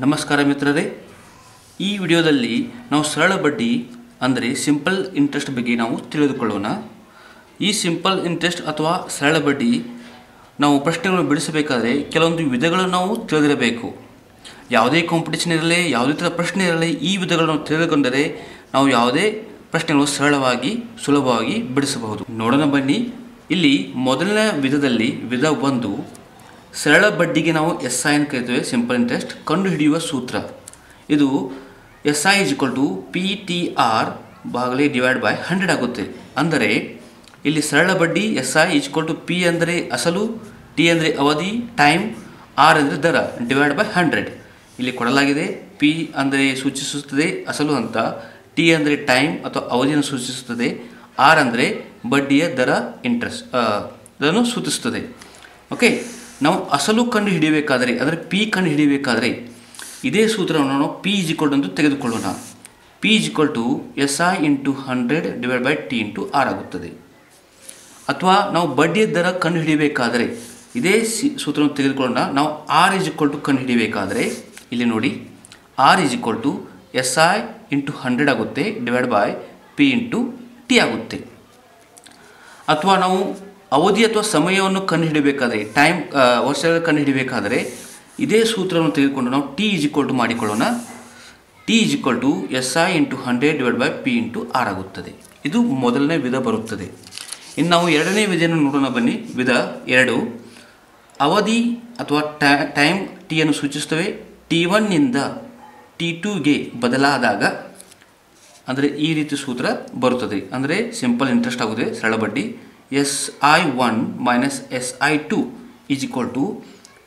ನಮಸ್ಕಾರ ಮಿತ್ರರೇ. ಈ ವಿಡಿಯೋದಲ್ಲಿ ನಾವು ಸರಳ ಬಡ್ಡಿ, ಅಂದರೆ ಸಿಂಪಲ್ ಇಂಟ್ರೆಸ್ಟ್ ಬಗ್ಗೆ ನಾವು ತಿಳಿದುಕೊಳ್ಳೋಣ. ಈ ಸಿಂಪಲ್ ಇಂಟ್ರೆಸ್ಟ್ ಅಥವಾ ಸರಳ ಬಡ್ಡಿ ನಾವು ಪ್ರಶ್ನೆಗಳನ್ನು ಬಿಡಿಸಬೇಕಾದ್ರೆ ಕೆಲವೊಂದು ವಿಧಗಳನ್ನು ನಾವು ತಿಳಿದಿರಬೇಕು. ಯಾವುದೇ ಕಾಂಪಿಟೇಷನ್ ಇರಲಿ, ಯಾವುದೇ ಥರ ಪ್ರಶ್ನೆ ಇರಲಿ, ಈ ವಿಧಗಳನ್ನು ತಿಳಿದುಕೊಂಡರೆ ನಾವು ಯಾವುದೇ ಪ್ರಶ್ನೆಗಳು ಸರಳವಾಗಿ, ಸುಲಭವಾಗಿ ಬಿಡಿಸಬಹುದು. ನೋಡೋಣ ಬನ್ನಿ. ಇಲ್ಲಿ ಮೊದಲನೇ ವಿಧದಲ್ಲಿ, ವಿಧ ಒಂದು ಸರಳ ಬಡ್ಡಿಗೆ ನಾವು ಎಸ್ ಐ ಅಂತ ಕರಿತೇವೆ ಸಿಂಪಲ್ ಇಂಟ್ರೆಸ್ಟ್ ಕಂಡುಹಿಡಿಯುವ ಸೂತ್ರ. ಇದು S I is equal to P T R ಬಾಗಲೇ divide by hundred ಆಗುತ್ತೆ. ಅಂದರೆ, ಇಲ್ಲಿ ಸರಳ ಬಡ್ಡಿ S I equal to P ಅಂದರೆ ಅಸಲು ಟಿ ಅಂದರೆ ಅವಧಿ ಟೈಮ್ ಆರ್ ಅಂದರೆ ದರ ಡಿವೈಡ್ ಬೈ ಹಂಡ್ರೆಡ್ ಇಲ್ಲಿ ಕೊಡಲಾಗಿದೆ ಪಿ ಅಂದರೆ ಸೂಚಿಸುತ್ತದೆ ಅಸಲು ಅಂತ ಟಿ ಅಂದರೆ ಟೈಮ್ ಅಥವಾ ಅವಧಿಯನ್ನು ಸೂಚಿಸುತ್ತದೆ ಆರ್ ಅಂದರೆ ಬಡ್ಡಿಯ ದರ ಇಂಟ್ರೆಸ್ಟ್ ಅದನ್ನು ಸೂಚಿಸುತ್ತದೆ. ಓಕೆ ನಾವು ಅಸಲು ಕಂಡು ಹಿಡಿಯಬೇಕಾದರೆ, ಅಂದರೆ ಪಿ ಕಂಡು ಹಿಡಿಯಬೇಕಾದರೆ, ಇದೇ ಸೂತ್ರವನ್ನು ನಾವು ಪಿ ಇಸ್ ಇಕ್ವಲ್ ಎಂದು ತೆಗೆದುಕೊಳ್ಳೋಣ. P is equal to S I into hundred divide by T into R ಆಗುತ್ತದೆ. ಅಥವಾ ನಾವು ಬಡ್ಡಿಯ ದರ ಕಂಡು ಹಿಡಿಯಬೇಕಾದರೆ, ಇದೇ ಸಿ ಸೂತ್ರವನ್ನು ತೆಗೆದುಕೊಳ್ಳೋಣ. ನಾವು ಆರ್ ಇಸ್ ಇಕ್ವಲ್ ಟು ಕಂಡು ಹಿಡಿಯಬೇಕಾದರೆ, ಇಲ್ಲಿ ನೋಡಿ, R is equal to S I into hundred ಆಗುತ್ತೆ divide by P into T ಆಗುತ್ತೆ. ಅಥವಾ ನಾವು ಅವಧಿ ಅಥವಾ ಸಮಯವನ್ನು ಕಂಡುಹಿಡಬೇಕಾದ್ರೆ ಟೈಮ್ ವರ್ಷಗಳ ಕಂಡುಹಿಡಬೇಕಾದರೆ ಇದೇ ಸೂತ್ರವನ್ನು ತೆಗೆದುಕೊಂಡು ನಾವು ಟಿ ಇಸ್ ಇಕ್ವಲ್ ಟು ಮಾಡಿಕೊಳ್ಳೋಣ. T is equal to S I into hundred divide by P into R ಆಗುತ್ತದೆ. ಇದು ಮೊದಲನೇ ವಿಧ ಬರುತ್ತದೆ. ಇನ್ನು ನಾವು ಎರಡನೇ ವಿಧಿಯನ್ನು ನೋಡೋಣ ಬನ್ನಿ. ವಿಧ ಎರಡು. ಅವಧಿ ಅಥವಾ ಟೈಮ್ ಟಿಯನ್ನು ಸೂಚಿಸುತ್ತವೆ. ಟಿ ಒನ್ನಿಂದ ಟಿ ಟೂಗೆ ಬದಲಾದಾಗ ಅಂದರೆ ಈ ರೀತಿ ಸೂತ್ರ ಬರುತ್ತದೆ. ಅಂದರೆ ಸಿಂಪಲ್ ಇಂಟ್ರೆಸ್ಟ್ ಆಗುತ್ತದೆ, ಸರಳ ಬಡ್ಡಿ. S I one minus S I two is equal to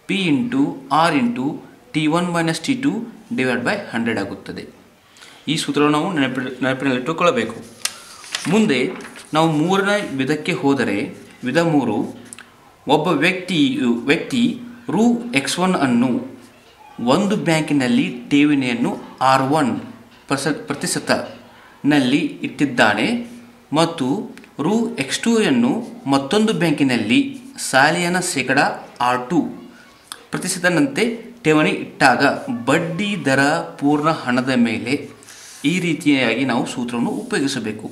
P into R into T one minus T two divide by hundred ಆಗುತ್ತದೆ. ಈ ಸೂತ್ರವನ್ನು ನಾವು ನೆನಪಿ ನೆನಪಿನಲ್ಲಿಟ್ಟುಕೊಳ್ಳಬೇಕು ಮುಂದೆ ನಾವು ಮೂರನೇ ವಿಧಕ್ಕೆ ಹೋದರೆ, ವಿಧ ಮೂರು, ಒಬ್ಬ ವ್ಯಕ್ತಿಯು, ವ್ಯಕ್ತಿ ರು ಎಕ್ಸ್ ಒನ್ ಅನ್ನು ಒಂದು ಬ್ಯಾಂಕಿನಲ್ಲಿ ಠೇವಣಿಯನ್ನು ಆರ್ ಒನ್ ಪ್ರಸ ಪ್ರತಿಶತನಲ್ಲಿ ಇಟ್ಟಿದ್ದಾನೆ ಮತ್ತು ರು ಎಕ್ಸ್ ಟೂಯನ್ನು ಮತ್ತೊಂದು ಬ್ಯಾಂಕಿನಲ್ಲಿ ಸಾಲಿಯನ ಶೇಕಡ ಆರ್ ಟು ಪ್ರತಿಶತನಂತೆ ಠೇವಣಿ ಇಟ್ಟಾಗ ಬಡ್ಡಿ ದರ ಪೂರ್ಣ ಹಣದ ಮೇಲೆ ಈ ರೀತಿಯಾಗಿ ನಾವು ಸೂತ್ರವನ್ನು ಉಪಯೋಗಿಸಬೇಕು.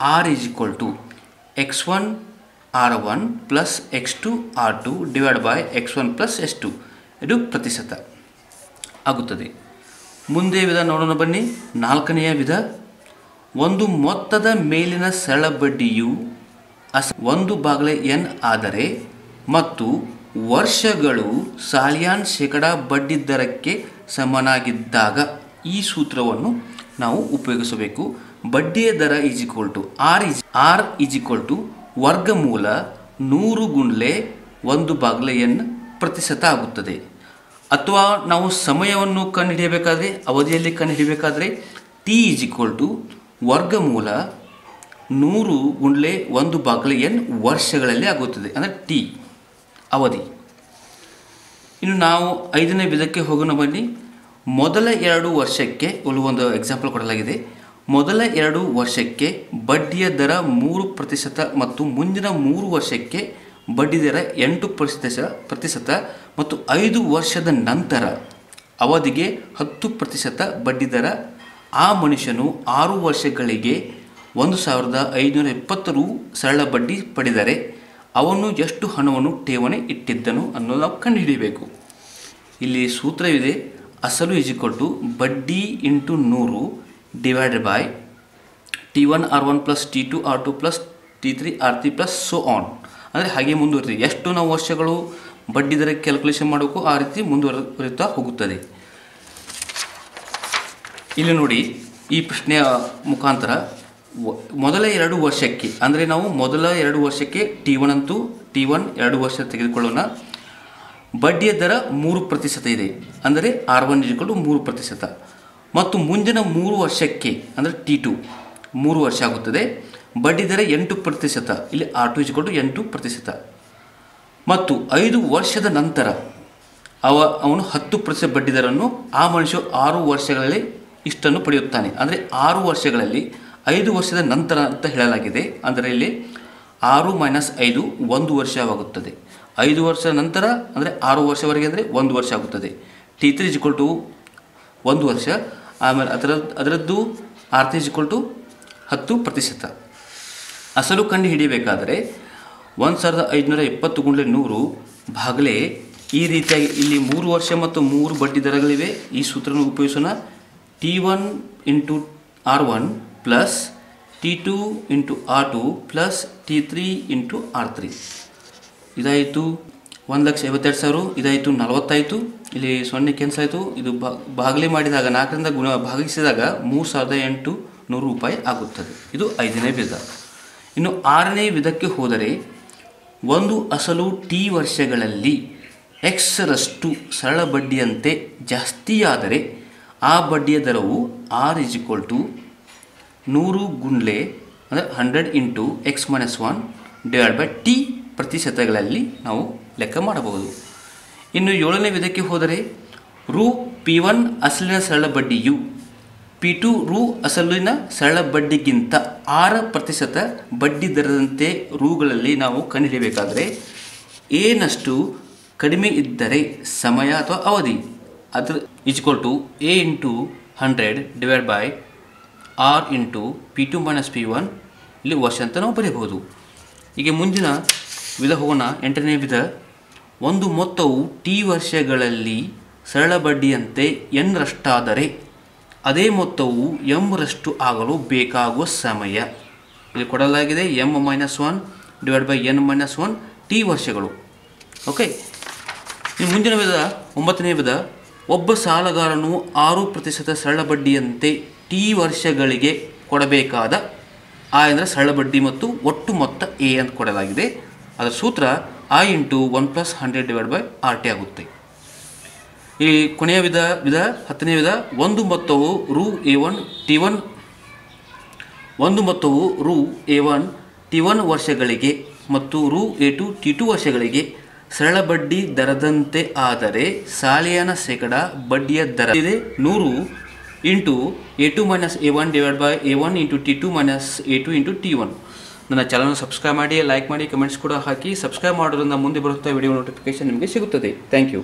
R is equal to X one R one plus X two R two divide by X one plus S two ಇದು ಪ್ರತಿಶತ ಆಗುತ್ತದೆ. ಮುಂದೆ ವಿಧ ನೋಡೋಣ ಬನ್ನಿ. ನಾಲ್ಕನೆಯ ವಿಧ ಒಂದು ಮೊತ್ತದ ಮೇಲಿನ ಸರಳ ಬಡ್ಡಿಯು ಅಸ ಒಂದು ಬಾಗಲೆ ಎನ್ ಆದರೆ ಮತ್ತು ವರ್ಷಗಳು ಸಾಲಿಯಾನ್ ಶೇಕಡ ಬಡ್ಡಿ ದರಕ್ಕೆ ಸಮನಾಗಿದ್ದಾಗ ಈ ಸೂತ್ರವನ್ನು ನಾವು ಉಪಯೋಗಿಸಬೇಕು. ಬಡ್ಡಿಯ ದರ is to R is R is equal to ವರ್ಗಮೂಲ ನೂರು ಗುಂಡ್ಲೆ ಒಂದು ಬಾಗ್ಲೆ ಎನ್ ಪ್ರತಿಶತ ಆಗುತ್ತದೆ. ಅಥವಾ ನಾವು ಸಮಯವನ್ನು ಕಂಡುಹಿಡಿಯಬೇಕಾದರೆ, ಅವಧಿಯಲ್ಲಿ ಕಂಡುಹಿಡಿಯಬೇಕಾದರೆ, ಟಿ ಈಸ್ ಟು ವರ್ಗಮೂಲ ನೂರು ಗುಂಡ್ಲೆ ಒಂದು ಬಾಗಿಲು ಎನ್ ವರ್ಷಗಳಲ್ಲಿ ಆಗುತ್ತದೆ. ಅಂದರೆ ಟಿ, ಅವಧಿ. ಇನ್ನು ನಾವು ಐದನೇ ವಿಧಕ್ಕೆ ಹೋಗೋಣ ಬನ್ನಿ. ಮೊದಲ ಎರಡು ವರ್ಷಕ್ಕೆ, ಒಂದು ಎಕ್ಸಾಂಪಲ್ ಕೊಡಲಾಗಿದೆ. ಮೊದಲ ಎರಡು ವರ್ಷಕ್ಕೆ ಬಡ್ಡಿಯ ದರ ಮೂರು ಪ್ರತಿಶತ ಮತ್ತು ಮುಂದಿನ ಮೂರು ವರ್ಷಕ್ಕೆ ಬಡ್ಡಿ ದರ ಎಂಟು ಪ್ರತಿಶತ ಪ್ರತಿಶತ ಮತ್ತು ಐದು ವರ್ಷದ ನಂತರ ಅವಧಿಗೆ ಹತ್ತು ಪ್ರತಿಶತ ಬಡ್ಡಿ ದರ ಆ ಮನುಷ್ಯನು ಆರು ವರ್ಷಗಳಿಗೆ ಒಂದು ಸಾವಿರದ ಐನೂರ ಇಪ್ಪತ್ತು ರು ಸರಳ ಬಡ್ಡಿ ಪಡೆದರೆ ಅವನು ಎಷ್ಟು ಹಣವನ್ನು ಠೇವಣಿ ಇಟ್ಟಿದ್ದನು ಅನ್ನೋದು ನಾವು ಕಂಡುಹಿಡಿಯಬೇಕು. ಇಲ್ಲಿ ಸೂತ್ರವಿದೆ, ಅಸಲು ಇಜಿಕೊಟ್ಟು ಬಡ್ಡಿ ಇಂಟು ನೂರು divided by T one R one plus T two R two plus T three R three plus so on ಅಂದರೆ ಹಾಗೆ ಮುಂದುವರಿತೀವಿ ಎಷ್ಟು ನಾವು ವರ್ಷಗಳು ಬಡ್ಡಿ ದರ ಕ್ಯಾಲ್ಕುಲೇಷನ್ ಮಾಡಬೇಕು, ಆ ರೀತಿ ಮುಂದುವರಿತಾ ಹೋಗುತ್ತದೆ. ಇಲ್ಲಿ ನೋಡಿ ಈ ಪ್ರಶ್ನೆಯ ಮುಖಾಂತರ ಮೊದಲ ಎರಡು ವರ್ಷಕ್ಕೆ, ಅಂದರೆ ನಾವು ಮೊದಲ ಎರಡು ವರ್ಷಕ್ಕೆ ಟಿ ಒನ್ ಅಂತೂ ಟಿ ಒನ್ ಎರಡು ವರ್ಷ ತೆಗೆದುಕೊಳ್ಳೋಣ. ಬಡ್ಡಿಯ ದರ ಮೂರು ಪ್ರತಿಶತ ಇದೆ, ಅಂದರೆ ಆರ್ ಒನ್ ಇಜ್ಕೊಂಡು ಮೂರು ಪ್ರತಿಶತ. ಮತ್ತು ಮುಂದಿನ ಮೂರು ವರ್ಷಕ್ಕೆ, ಅಂದರೆ ಟಿ ಟು ಮೂರು ವರ್ಷ ಆಗುತ್ತದೆ. ಬಡ್ಡಿ ದರ ಎಂಟು ಪ್ರತಿಶತ, ಇಲ್ಲಿ ಆರ್ ಟು ಇಜ್ಕೊಂಡು ಎಂಟು ಪ್ರತಿಶತ. ಮತ್ತು ಐದು ವರ್ಷದ ನಂತರ ಅವ ಅವನು ಹತ್ತು ಪ್ರತಿಶತ ಬಡ್ಡಿ ದರವನ್ನು ಆ ಮನುಷ್ಯ ಆರು ವರ್ಷಗಳಲ್ಲಿ ಇಷ್ಟನ್ನು ಪಡೆಯುತ್ತಾನೆ. ಅಂದರೆ ಆರು ವರ್ಷಗಳಲ್ಲಿ ಐದು ವರ್ಷದ ನಂತರ ಅಂತ ಹೇಳಲಾಗಿದೆ. ಅಂದರೆ ಇಲ್ಲಿ ಆರು ಮೈನಸ್ ಐದು ಒಂದು ವರ್ಷವಾಗುತ್ತದೆ ಐದು ವರ್ಷ ನಂತರ, ಅಂದರೆ ಆರು ವರ್ಷವರೆಗೆ ಅಂದರೆ ಒಂದು ವರ್ಷ ಆಗುತ್ತದೆ. ಟಿ ತ್ರೀ ಇಕ್ವಲ್ ಟು ಒಂದು ವರ್ಷ. ಆಮೇಲೆ ಅದರ, ಅದರದ್ದು ಆರ್ ತ್ರೀ ಇಕ್ವಲ್ ಟು ಹತ್ತು ಪ್ರತಿಶತ. ಅಸಲು ಕಂಡು ಹಿಡಿಯಬೇಕಾದರೆ ಒಂದು ಸಾವಿರದ ಐದುನೂರ ಇಪ್ಪತ್ತು ಗುಂಡ್ಲೆ ನೂರು ಭಾಗಲೇ ಈ ರೀತಿಯಾಗಿ ಇಲ್ಲಿ ಮೂರು ವರ್ಷ ಮತ್ತು ಮೂರು ಬಡ್ಡಿ ದರಗಳಿವೆ. ಈ ಸೂತ್ರವನ್ನು ಉಪಯೋಗಿಸೋಣ. T one into R one plus T two into R two plus T three into R three ಇದಾಯಿತು ಒಂದು ಲಕ್ಷ ಐವತ್ತೆರಡು ಸಾವಿರ, ಇದಾಯಿತು ನಲವತ್ತಾಯಿತು ಇಲ್ಲಿ ಸೊನ್ನೆ ಕ್ಯಾನ್ಸಲ್ ಆಯಿತು. ಇದು ಬಾಗಲೇ ಮಾಡಿದಾಗ, ನಾಲ್ಕರಿಂದ ಗುಣ ಭಾಗಿಸಿದಾಗ ಮೂರು ಸಾವಿರದ ಎಂಟು ನೂರು ರೂಪಾಯಿ ಆಗುತ್ತದೆ. ಇದು ಐದನೇ ವಿಧ. ಇನ್ನು ಆರನೇ ವಿಧಕ್ಕೆ ಹೋದರೆ, ಒಂದು ಅಸಲು ಟಿ ವರ್ಷಗಳಲ್ಲಿ ಎಕ್ಸ್ರಷ್ಟು ಸರಳ ಬಡ್ಡಿಯಂತೆ ಜಾಸ್ತಿಯಾದರೆ ಆ ಬಡ್ಡಿಯ ದರವು ಆರ್ ಇಸ್ ಈಕ್ವಲ್ ಟು ನೂರು ಗುಂಡ್ಲೆ ಅಂದರೆ hundred into X minus one divide by T ಪ್ರತಿಶತಗಳಲ್ಲಿ ನಾವು ಲೆಕ್ಕ ಮಾಡಬಹುದು. ಇನ್ನು ಏಳನೇ ವಿಧಕ್ಕೆ ಹೋದರೆ, ರು ಪಿ ಒನ್ ಅಸಲಿನ ಸರಳ ಬಡ್ಡಿಯು ಪಿ ಟು ರು ಅಸಲಿನ ಸರಳ ಬಡ್ಡಿಗಿಂತ ಆರು ಪ್ರತಿಶತ ಬಡ್ಡಿ ದರದಂತೆ ರೂಗಳಲ್ಲಿ ನಾವು ಕಂಡುಹಿಡಿಯಬೇಕಾದರೆ ಏನಷ್ಟು ಕಡಿಮೆ ಇದ್ದರೆ ಸಮಯ ಅಥವಾ ಅವಧಿ. ಅದ್ರ is equal equal A into hundred divide by R into P two minus P one ಇಲ್ಲಿ ವರ್ಷ ಅಂತ ನಾವು ಬರೆಯಬಹುದು ಹೀಗೆ ಮುಂದಿನ ವಿಧ ಹೋಗೋಣ ಎಂಟನೇ ವಿಧ. ಒಂದು ಮೊತ್ತವು ಟಿ ವರ್ಷಗಳಲ್ಲಿ ಸರಳ ಬಡ್ಡಿಯಂತೆ ಎನ್ ರಷ್ಟಾದರೆ ಅದೇ ಮೊತ್ತವು ಎಂರಷ್ಟು ಆಗಲು ಬೇಕಾಗುವ ಸಮಯ. ಇಲ್ಲಿ ಕೊಡಲಾಗಿದೆ M minus one divide by N minus one T ವರ್ಷಗಳು. ಓಕೆ ಮುಂದಿನ ವಿಧ, ಒಂಬತ್ತನೇ ವಿಧ. ಒಬ್ಬ ಸಾಲಗಾರನು ಆರು ಪ್ರತಿಶತ ಸರಳ ಬಡ್ಡಿಯಂತೆ ಟಿ ವರ್ಷಗಳಿಗೆ ಕೊಡಬೇಕಾದ ಆ ಅಂದರೆ ಸರಳ ಬಡ್ಡಿ ಮತ್ತು ಒಟ್ಟು ಮೊತ್ತ ಎ ಅಂತ ಕೊಡಲಾಗಿದೆ. ಅದರ ಸೂತ್ರ ಆ into one plus hundred divide by R T ಆಗುತ್ತೆ. ಈ ಕೊನೆಯ ವಿಧ ವಿಧ, ಹತ್ತನೇ ವಿಧ, ಒಂದು ಮೊತ್ತವು ರು ಎ ಒನ್ ಟಿ ಒನ್, ಒಂದು ಮೊತ್ತವು ರು ಎ ಒನ್ ಟಿ ಒನ್ ವರ್ಷಗಳಿಗೆ ಮತ್ತು ರು ಎ ಟು ಟಿ ಟು ವರ್ಷಗಳಿಗೆ ಸರಳ ಬಡ್ಡಿ ದರದಂತೆ ಆದರೆ ಸಾಲಿಯಾನ ಶೇಕಡ ಬಡ್ಡಿಯ ದರ ಇದೆ. ನೂರು into A two minus A one divide by A one into T two minus A two into T one. ನನ್ನ ಚಾನಲ್ ಸಬ್ಸ್ಕ್ರೈಬ್ ಮಾಡಿ, ಲೈಕ್ ಮಾಡಿ, ಕಮೆಂಟ್ಸ್ ಕೂಡ ಹಾಕಿ. ಸಬ್ಸ್ಕ್ರೈಬ್ ಮಾಡೋದ್ರಿಂದ ಮುಂದೆ ಬರುತ್ತಾ ವಿಡಿಯೋ ನೋಟಿಫಿಕೇಶನ್ ನಿಮಗೆ ಸಿಗುತ್ತದೆ. Thank you.